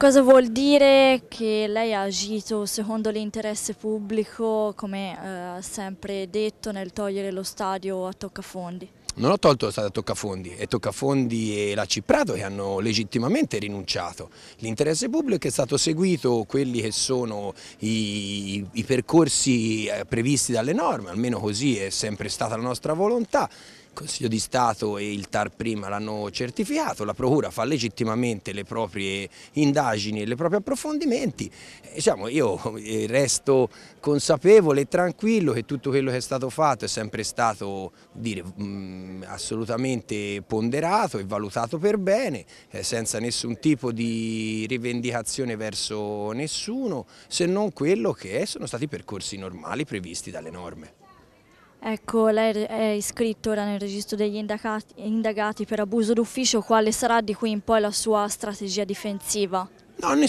cosa vuol dire che lei ha agito secondo l'interesse pubblico, come eh, ha sempre detto, nel togliere lo stadio a Toccafondi? Non ho tolto lo stadio a Toccafondi, è Toccafondi e la Ciprato che hanno legittimamente rinunciato. L'interesse pubblico è stato seguito quelli che sono i, i percorsi eh, previsti dalle norme, almeno così è sempre stata la nostra volontà. Consiglio di Stato e il TAR prima l'hanno certificato, la Procura fa legittimamente le proprie indagini e i propri approfondimenti. Diciamo, io eh, resto consapevole e tranquillo che tutto quello che è stato fatto è sempre stato dire, mm, assolutamente ponderato e valutato per bene, eh, senza nessun tipo di rivendicazione verso nessuno, se non quello che sono stati i percorsi normali previsti dalle norme. Ecco, lei è iscritto ora nel registro degli indagati, indagati per abuso d'ufficio, quale sarà di qui in poi la sua strategia difensiva? No, la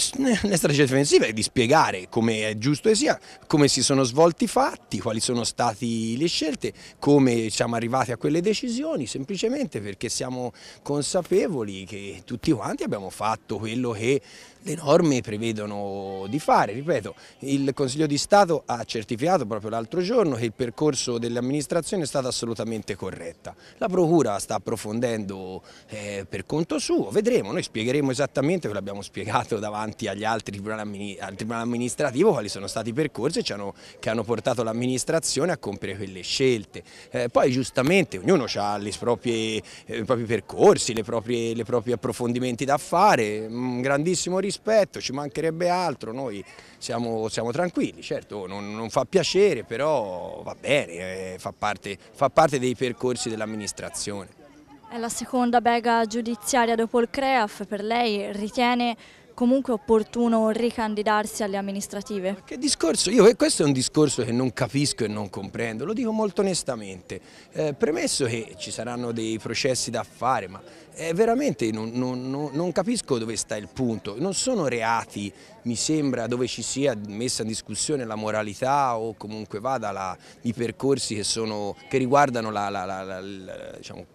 strategia difensiva è di spiegare come è giusto che sia, come si sono svolti i fatti, quali sono state le scelte, come siamo arrivati a quelle decisioni, semplicemente perché siamo consapevoli che tutti quanti abbiamo fatto quello che le norme prevedono di fare. Ripeto, il Consiglio di Stato ha certificato proprio l'altro giorno che il percorso dell'amministrazione è stato assolutamente corretta. La Procura sta approfondendo eh, per conto suo, vedremo, noi spiegheremo esattamente quello che abbiamo spiegato davanti agli altri al Tribunale amministrativo quali sono stati i percorsi che hanno, che hanno portato l'amministrazione a compiere quelle scelte. Eh, poi giustamente ognuno ha proprie, eh, i propri percorsi, le proprie, le propri approfondimenti da fare, un grandissimo rispetto, ci mancherebbe altro, noi siamo, siamo tranquilli, certo non, non, fa piacere però va bene, eh, fa, parte, fa parte dei percorsi dell'amministrazione. È la seconda bega giudiziaria dopo il CREAF, per lei ritiene comunque opportuno ricandidarsi alle amministrative? Che discorso? Io questo è un discorso che non capisco e non comprendo, lo dico molto onestamente. Eh, premesso che ci saranno dei processi da fare, ma eh, veramente non, non, non, non, capisco dove sta il punto. Non sono reati, mi sembra, dove ci sia messa in discussione la moralità o comunque vada la, i percorsi che, sono, che riguardano la, la, la diciamo,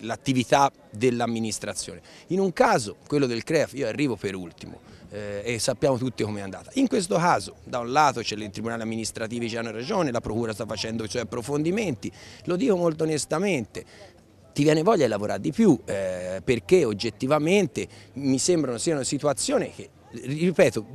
l'attività dell'amministrazione. In un caso, quello del CREAF, io arrivo per ultimo eh, e sappiamo tutti come è andata. In questo caso, da un lato c'è i tribunali amministrativi che hanno ragione, la Procura sta facendo i suoi approfondimenti, lo dico molto onestamente, ti viene voglia di lavorare di più eh, perché oggettivamente mi sembrano siano situazioni che ripeto,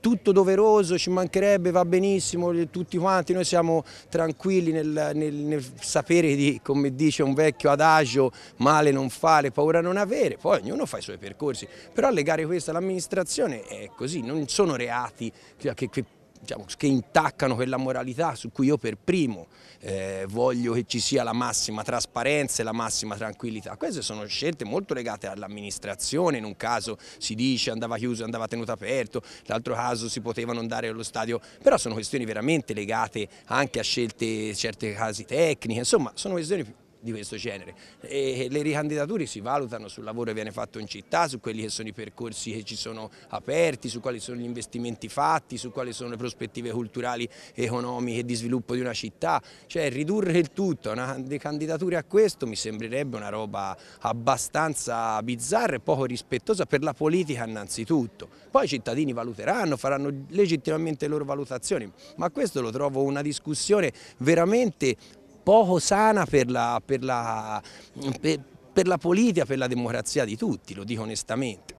tutto doveroso, ci mancherebbe, va benissimo, tutti quanti, noi siamo tranquilli nel, nel, nel, sapere di, come dice un vecchio adagio, male non fare, paura non avere, poi ognuno fa i suoi percorsi, però legare questo all'amministrazione è così, non sono reati che, che diciamo, che intaccano quella moralità su cui io per primo eh, voglio che ci sia la massima trasparenza e la massima tranquillità. Queste sono scelte molto legate all'amministrazione, in un caso si dice andava chiuso, andava tenuto aperto, l'altro caso si potevano andare allo stadio, però sono questioni veramente legate anche a scelte, certe casi tecniche, insomma sono questioni di questo genere. E le ricandidature si valutano sul lavoro che viene fatto in città, su quelli che sono i percorsi che ci sono aperti, su quali sono gli investimenti fatti, su quali sono le prospettive culturali, economiche e di sviluppo di una città. Cioè ridurre il tutto a una candidature a questo mi sembrerebbe una roba abbastanza bizzarra e poco rispettosa per la politica innanzitutto. Poi i cittadini valuteranno, faranno legittimamente le loro valutazioni, ma questo lo trovo una discussione veramente poco sana per la, per la, per, per la politica, per la democrazia di tutti, lo dico onestamente.